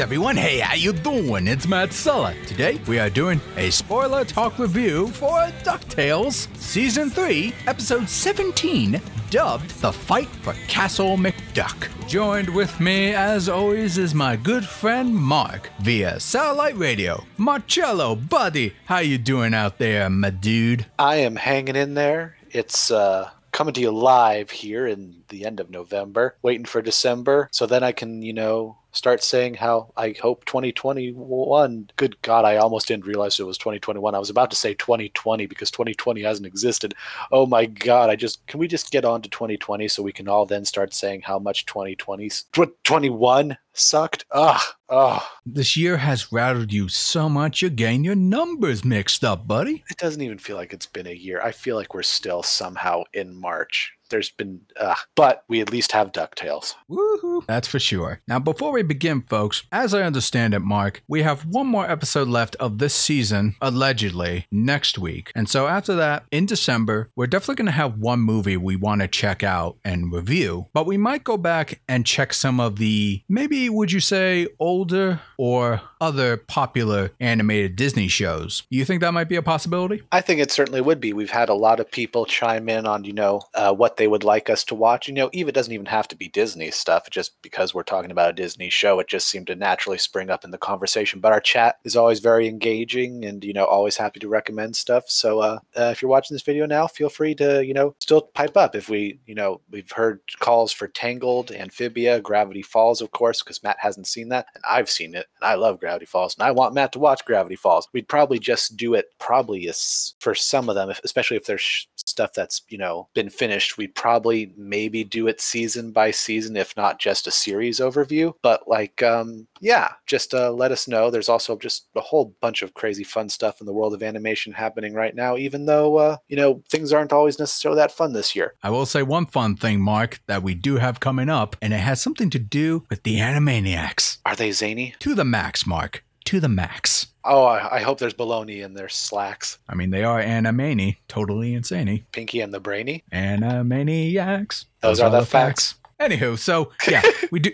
Everyone. Hey, how you doing? It's Matt Sella. Today, we are doing a spoiler talk review for DuckTales Season 3, Episode 17, dubbed The Fight for Castle McDuck. Joined with me, as always, is my good friend Marc via Satellite Radio. Marcello, buddy, how you doing out there, my dude? I am hanging in there. It's uh, coming to you live here in the end of November, waiting for December. So then I can, you know, start saying how I hope 2021. Good God, I almost didn't realize it was 2021. I was about to say 2020 because 2020 hasn't existed. Oh my God, I just can we just get on to 2020 so we can all then start saying how much 2020 21 sucked? Ah, ah. This year has rattled you so much you're getting your numbers mixed up, buddy. It doesn't even feel like it's been a year. I feel like we're still somehow in March there's been, uh, but we at least have DuckTales. Woohoo! That's for sure. Now, before we begin, folks, as I understand it, Marc, we have one more episode left of this season, allegedly, next week. And so after that, in December, we're definitely going to have one movie we want to check out and review, but we might go back and check some of the, maybe would you say, older or other popular animated Disney shows. You think that might be a possibility? I think it certainly would be. We've had a lot of people chime in on, you know, uh, what they would like us to watch. You know, even doesn't even have to be Disney stuff. Just because we're talking about a Disney show, it just seemed to naturally spring up in the conversation. But our chat is always very engaging and, you know, always happy to recommend stuff. So uh, uh, if you're watching this video now, feel free to, you know, still pipe up. If we, you know, we've heard calls for Tangled, Amphibia, Gravity Falls, of course, because Matt hasn't seen that. And I've seen it. And I love Gravity Falls. And I want Matt to watch Gravity Falls. We'd probably just do it probably for some of them, especially if there's stuff that's, you know, been finished. We probably maybe do it season by season, if not just a series overview. But like, um, yeah, just uh, let us know. There's also just a whole bunch of crazy fun stuff in the world of animation happening right now, even though, uh, you know, things aren't always necessarily that fun this year. I will say one fun thing, Marc, that we do have coming up, and it has something to do with the Animaniacs. Are they zany? To the max, Marc. To the max. Oh, I, I hope there's baloney in their slacks. I mean, they are Animani, totally insane. Pinky and the Brainy? Animaniacs. Those, Those are, the facts. facts. Anywho, so yeah, we do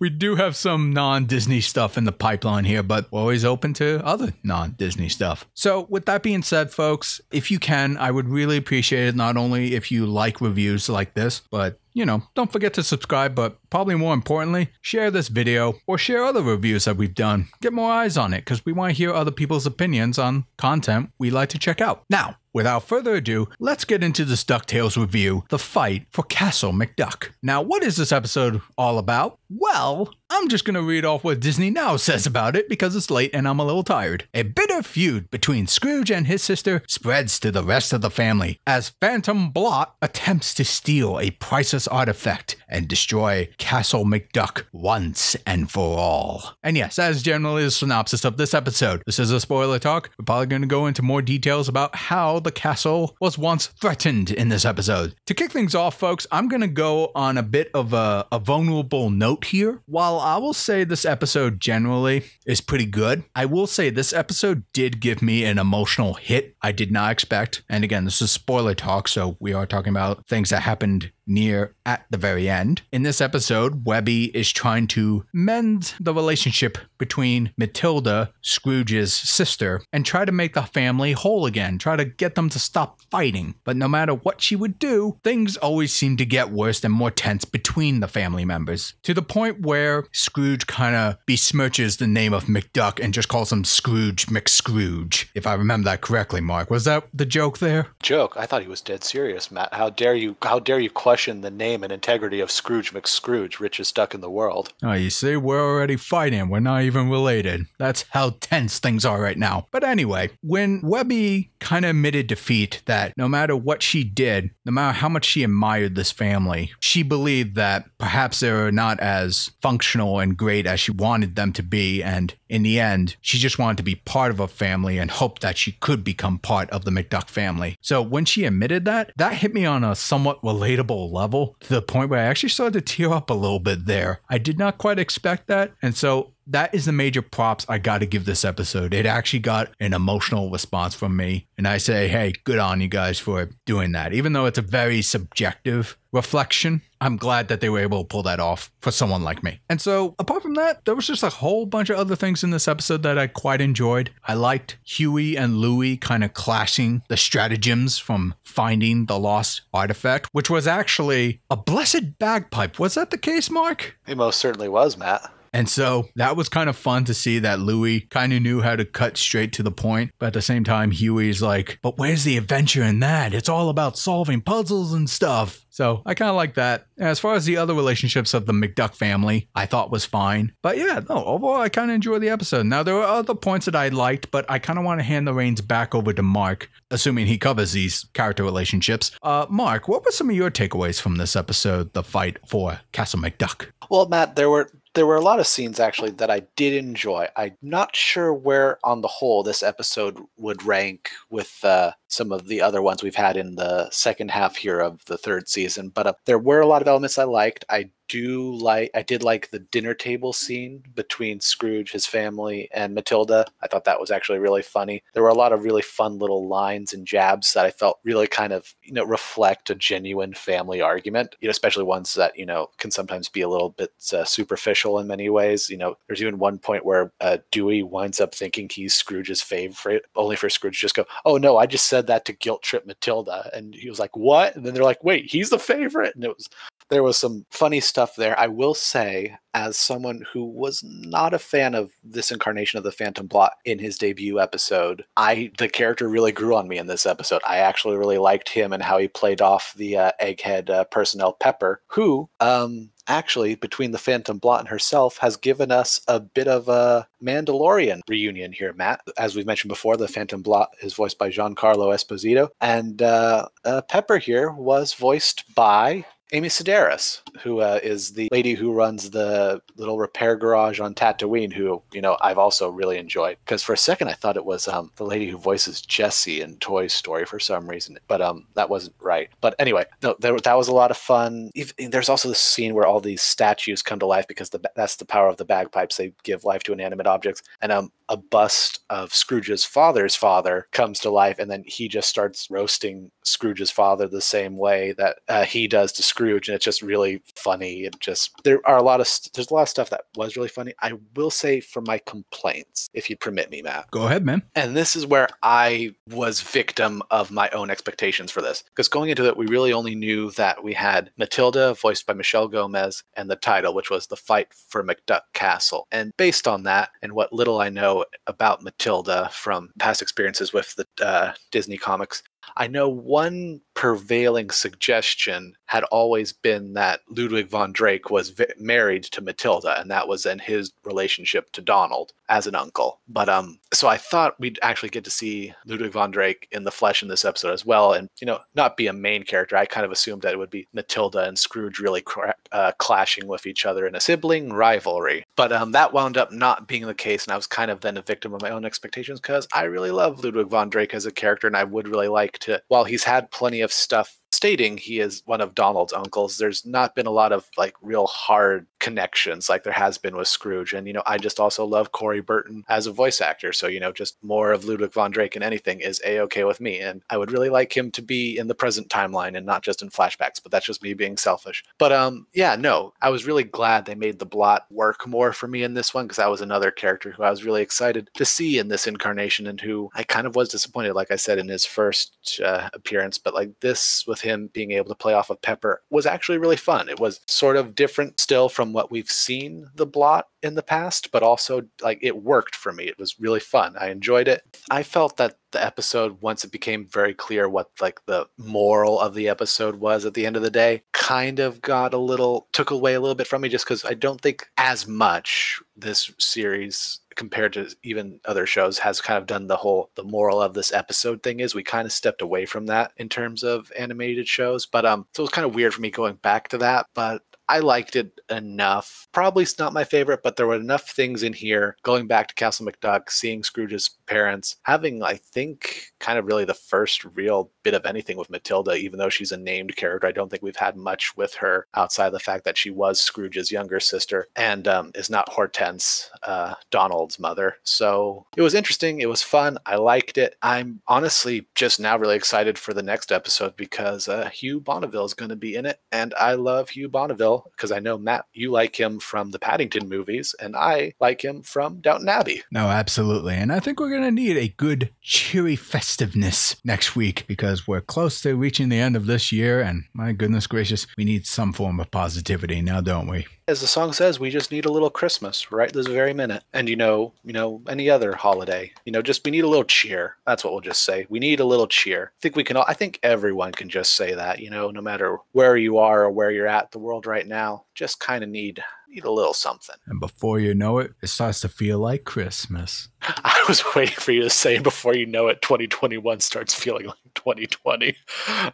we do have some non-Disney stuff in the pipeline here, but we're always open to other non-Disney stuff. So with that being said, folks, if you can, I would really appreciate it not only if you like reviews like this, but you know, don't forget to subscribe, but probably more importantly, share this video or share other reviews that we've done. Get more eyes on it because we want to hear other people's opinions on content we like to check out. Now, Without further ado, let's get into this DuckTales review The Fight for Castle McDuck. Now, what is this episode all about? Well, I'm just gonna read off what Disney Now says about it because it's late and I'm a little tired. A bitter feud between Scrooge and his sister spreads to the rest of the family as Phantom Blot attempts to steal a priceless artifact and destroy Castle McDuck once and for all. And yes, that is generally the synopsis of this episode. This is a spoiler talk. We're probably gonna go into more details about how the castle was once threatened in this episode. To kick things off, folks, I'm gonna go on a bit of a, a vulnerable note here. While I will say this episode generally is pretty good, I will say this episode did give me an emotional hit I did not expect. And again, this is spoiler talk, so we are talking about things that happened near at the very end. In this episode, Webby is trying to mend the relationship between Matilda, Scrooge's sister, and try to make the family whole again, try to get them to stop fighting. But no matter what she would do, things always seem to get worse and more tense between the family members, to the point where Scrooge kind of besmirches the name of McDuck and just calls him Scrooge McScrooge, if I remember that correctly, Marc. Was that the joke there? Joke? I thought he was dead serious, Matt. How dare you, how dare you question question the name and integrity of Scrooge McScrooge, richest duck in the world. Oh, you see, we're already fighting. We're not even related. That's how tense things are right now. But anyway, when Webby kind of admitted defeat that no matter what she did, no matter how much she admired this family, she believed that perhaps they were not as functional and great as she wanted them to be. And in the end, she just wanted to be part of a family and hoped that she could become part of the McDuck family. So when she admitted that, that hit me on a somewhat relatable level to the point where I actually started to tear up a little bit there. I did not quite expect that. And so that is the major props I got to give this episode. It actually got an emotional response from me. And I say, hey, good on you guys for doing that. Even though it's a very subjective reflection I'm glad that they were able to pull that off for someone like me. And so, apart from that, there was just a whole bunch of other things in this episode that I quite enjoyed. I liked Huey and Louie kind of clashing the stratagems from finding the lost artifact, which was actually a blessed bagpipe. Was that the case, Marc? It most certainly was, Matt. And so that was kind of fun to see that Louie kind of knew how to cut straight to the point. But at the same time, Huey's like, but where's the adventure in that? It's all about solving puzzles and stuff. So I kind of like that. As far as the other relationships of the McDuck family, I thought was fine. But yeah, no, overall, I kind of enjoyed the episode. Now, there were other points that I liked, but I kind of want to hand the reins back over to Marc, assuming he covers these character relationships. Uh, Marc, what were some of your takeaways from this episode, The Fight for Castle McDuck? Well, Matt, there were there were a lot of scenes actually that I did enjoy. I'm not sure where on the whole this episode would rank with uh, some of the other ones we've had in the second half here of the third season, but uh, there were a lot of elements I liked. I do like I did like the dinner table scene between Scrooge, his family, and Matilda. I thought that was actually really funny. There were a lot of really fun little lines and jabs that I felt really kind of you know reflect a genuine family argument. You know, especially ones that you know can sometimes be a little bit uh, superficial in many ways. You know, there's even one point where uh, Dewey winds up thinking he's Scrooge's favorite, only for Scrooge to just go, "Oh no, I just said that to guilt trip Matilda," and he was like, "What?" And then they're like, "Wait, he's the favorite," and it was there was some funny stuff there. I will say, as someone who was not a fan of this incarnation of the Phantom Blot in his debut episode, I the character really grew on me in this episode. I actually really liked him and how he played off the uh, egghead uh, personnel Pepper, who um, actually, between the Phantom Blot and herself, has given us a bit of a Mandalorian reunion here, Matt. As we've mentioned before, the Phantom Blot is voiced by Giancarlo Esposito, and uh, uh, Pepper here was voiced by Amy Sedaris, who uh, is the lady who runs the little repair garage on Tatooine, who you know I've also really enjoyed. Because for a second I thought it was um, the lady who voices Jessie in Toy Story for some reason, but um, that wasn't right. But anyway, no, there, that was a lot of fun. There's also this scene where all these statues come to life because the, that's the power of the bagpipes; they give life to inanimate objects. And um, a bust of Scrooge's father's father comes to life, and then he just starts roasting Scrooge's father the same way that uh, he does to Scrooge, and it's just really funny. It just there are a lot of there's a lot of stuff that was really funny. I will say for my complaints, if you permit me, Matt. Go ahead, man. And this is where I was victim of my own expectations for this, because going into it, we really only knew that we had Matilda, voiced by Michelle Gomez, and the title, which was the fight for McDuck Castle. And based on that, and what little I know about Matilda from past experiences with the uh, Disney comics, I know one prevailing suggestion had always been that Ludwig von Drake was vi- married to Matilda, and that was in his relationship to Donald as an uncle. But um, so I thought we'd actually get to see Ludwig von Drake in the flesh in this episode as well, and you know, not be a main character. I kind of assumed that it would be Matilda and Scrooge really cra- uh, clashing with each other in a sibling rivalry. But um, that wound up not being the case, and I was kind of then a victim of my own expectations because I really love Ludwig von Drake as a character, and I would really like to. While he's had plenty of stuff stating he is one of Donald's uncles, there's not been a lot of like real hard connections like there has been with Scrooge. And, you know, I just also love Corey Burton as a voice actor. So, you know, just more of Ludwig von Drake in anything is a okay with me. And I would really like him to be in the present timeline and not just in flashbacks, but that's just me being selfish. But um, yeah, no, I was really glad they made the blot work more for me in this one because that was another character who I was really excited to see in this incarnation and who I kind of was disappointed, like I said, in his first uh, appearance. But like this with him being able to play off of Pepper was actually really fun. It was sort of different still from what we've seen the blot in the past, but also like it worked for me. It was really fun. I enjoyed it. I felt that the episode, once it became very clear what like the moral of the episode was at the end of the day, kind of got a little took away a little bit from me just because I don't think as much this series compared to even other shows has kind of done the whole the moral of this episode thing is we kind of stepped away from that in terms of animated shows. But um so it was kind of weird for me going back to that but I liked it enough. Probably it's not my favorite, but there were enough things in here. Going back to Castle McDuck, seeing Scrooge's parents, having, I think, kind of really the first real bit of anything with Matilda, even though she's a named character. I don't think we've had much with her outside of the fact that she was Scrooge's younger sister and um, is not Hortense, uh, Donald's mother. So it was interesting. It was fun. I liked it. I'm honestly just now really excited for the next episode because uh, Hugh Bonneville is going to be in it. And I love Hugh Bonneville because I know, Matt, you like him from the Paddington movies, and I like him from Downton Abbey. No, absolutely. And I think we're going to need a good, cheery festiveness next week because we're close to reaching the end of this year. And my goodness gracious, we need some form of positivity now, don't we? As the song says, we just need a little Christmas right this very minute. And you know, you know, any other holiday, you know, just we need a little cheer. That's what we'll just say. We need a little cheer. I think we can all, I think everyone can just say that, you know, no matter where you are or where you're at the world right now, just kind of need need a little something. And before you know it, it starts to feel like Christmas. I was waiting for you to say before you know it, 2021 starts feeling like 2020.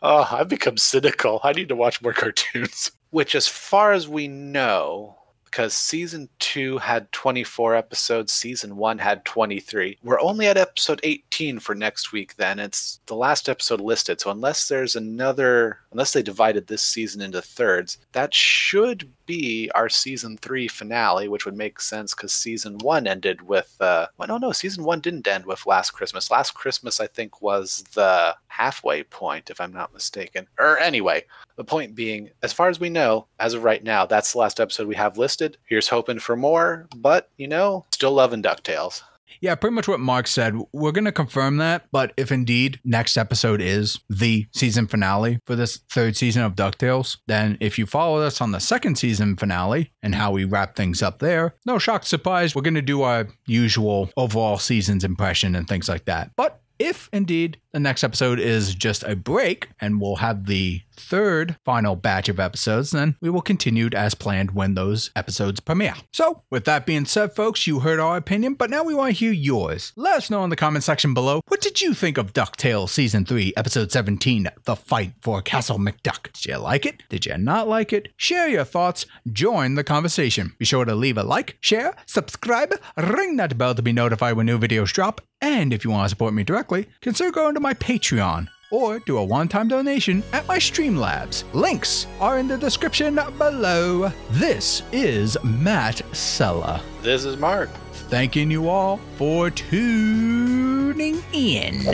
Oh, I've become cynical. I need to watch more cartoons. Which, as far as we know, because season two had 24 episodes, season one had 23. We're only at episode 18 for next week, then. It's the last episode listed. So, unless there's another, unless they divided this season into thirds, that should be our season three finale, which would make sense because season one ended with, uh, well, no, no, season one didn't end with Last Christmas. Last Christmas, I think, was the halfway point, if I'm not mistaken. Or anyway, the point being, as far as we know, as of right now, that's the last episode we have listed. Here's hoping for more, but you know, still loving DuckTales. Yeah, pretty much what Marc said. We're going to confirm that, but if indeed next episode is the season finale for this third season of DuckTales, then if you follow us on the second season finale and how we wrap things up there, no shock surprise, we're going to do our usual overall season's impression and things like that. But if indeed the next episode is just a break and we'll have the third final batch of episodes, then we will continue as planned when those episodes premiere. So, with that being said, folks, you heard our opinion, but now we want to hear yours. Let us know in the comment section below what did you think of DuckTales Season 3, Episode 17, The Fight for Castle McDuck? Did you like it? Did you not like it? Share your thoughts, join the conversation. Be sure to leave a like, share, subscribe, ring that bell to be notified when new videos drop, and if you want to support me directly, consider going to my Patreon or do a one time donation at my Streamlabs. Links are in the description below. This is Matt Sella. This is Marc. Thanking you all for tuning in.